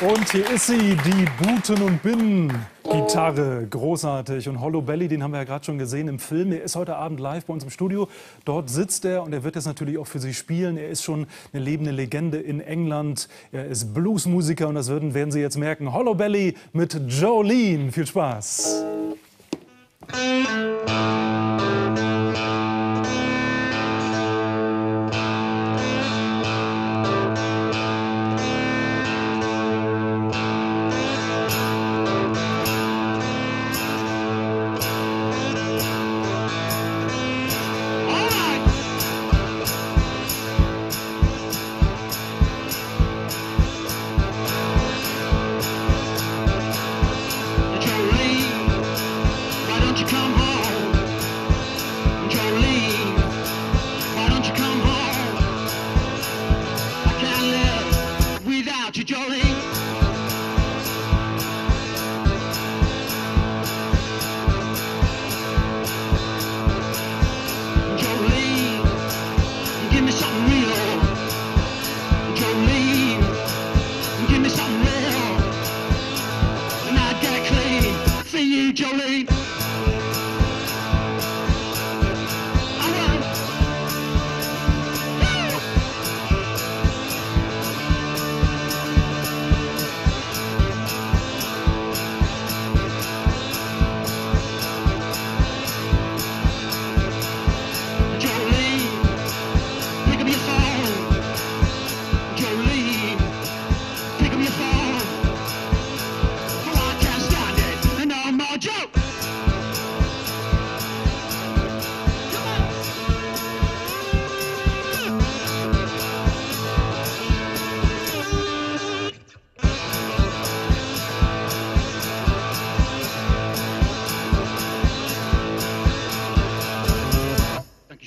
Und hier ist sie, die Buten und Binnen. Gitarre, großartig. Und Hollow Belly, den haben wir ja gerade schon gesehen im Film. Er ist heute Abend live bei uns im Studio. Dort sitzt er und er wird jetzt natürlich auch für Sie spielen. Er ist schon eine lebende Legende in England. Er ist Bluesmusiker und das werden, werden Sie jetzt merken. Hollow Belly mit Jolene. Viel Spaß. Jolene. Jolene, give me something real. Jolene, give me something real. And I get clean for you, Jolene.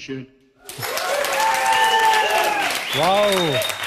Dankeschön. Wow.